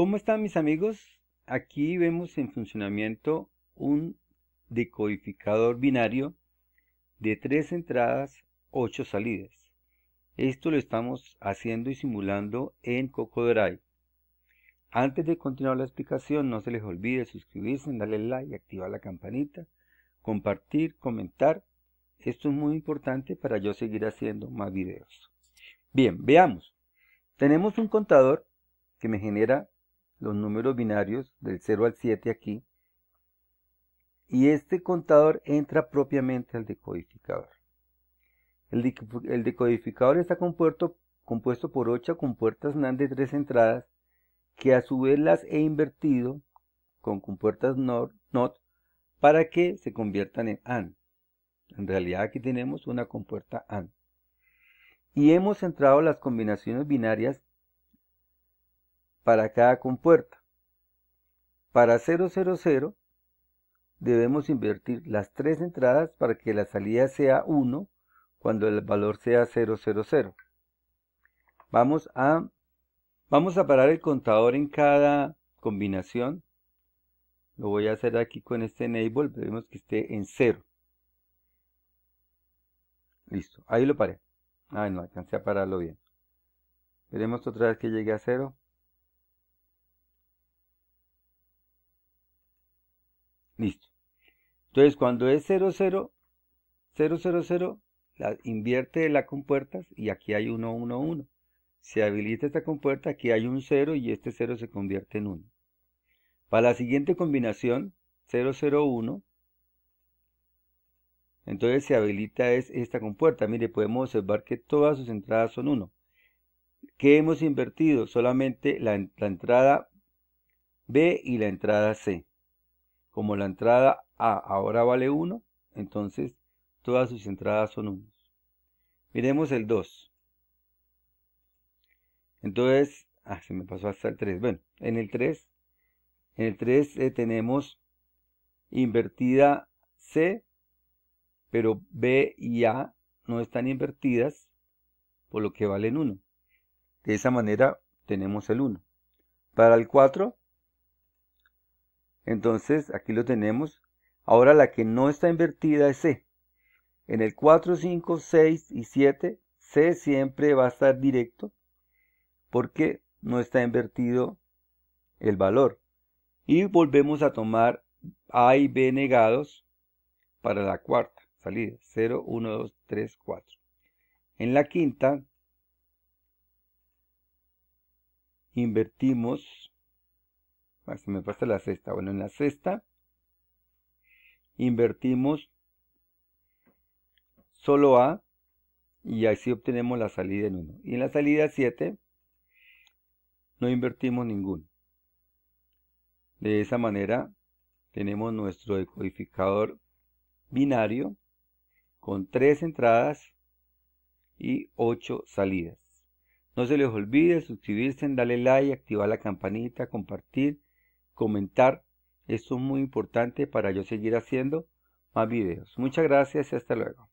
¿Cómo están mis amigos? Aquí vemos en funcionamiento un decodificador binario de tres entradas, ocho salidas. Esto lo estamos haciendo y simulando en CocoDrive. Antes de continuar la explicación, no se les olvide suscribirse, darle like, activar la campanita, compartir, comentar. Esto es muy importante para yo seguir haciendo más videos. Bien, veamos. Tenemos un contador que me genera los números binarios del 0 al 7 aquí. Y este contador entra propiamente al decodificador. El, decodificador está compuesto, compuesto por 8 compuertas NAND de 3 entradas que a su vez las he invertido con compuertas NOT, NOT para que se conviertan en AND. En realidad aquí tenemos una compuerta AND. Y hemos entrado las combinaciones binarias para cada compuerta. Para 000 debemos invertir las tres entradas para que la salida sea 1 cuando el valor sea 000. Vamos a, vamos a parar el contador en cada combinación. Lo voy a hacer aquí con este enable, vemos que esté en 0. Listo, ahí lo paré. Ah, no, alcancé a pararlo bien. Veremos otra vez que llegue a 0. Listo. Entonces, cuando es 0, 0, 0, 0, 0, la, invierte las compuertas y aquí hay 1, 1, 1. Se habilita esta compuerta, aquí hay un 0 y este 0 se convierte en 1. Para la siguiente combinación, 0, 0, 1, entonces se habilita es esta compuerta. Mire, podemos observar que todas sus entradas son 1. ¿Qué hemos invertido? Solamente la, la entrada B y la entrada C. Como la entrada A ahora vale 1, entonces todas sus entradas son 1. Miremos el 2. Entonces, ah, se me pasó hasta el 3. Bueno, en el 3, en el 3 eh, tenemos invertida C, pero B y A no están invertidas, por lo que valen 1. De esa manera tenemos el 1. Para el 4, entonces, aquí lo tenemos. Ahora la que no está invertida es C. En el 4, 5, 6 y 7, C siempre va a estar directo porque no está invertido el valor. Y volvemos a tomar A y B negados para la cuarta salida. 0, 1, 2, 3, 4. En la quinta, invertimos se me pasa la sexta. Bueno, en la sexta invertimos solo A y así obtenemos la salida en 1. Y en la salida 7 no invertimos ninguno. De esa manera tenemos nuestro decodificador binario con 3 entradas y 8 salidas. No se les olvide suscribirse, darle like, activar la campanita, compartir comentar. Esto es muy importante para yo seguir haciendo más videos. Muchas gracias y hasta luego.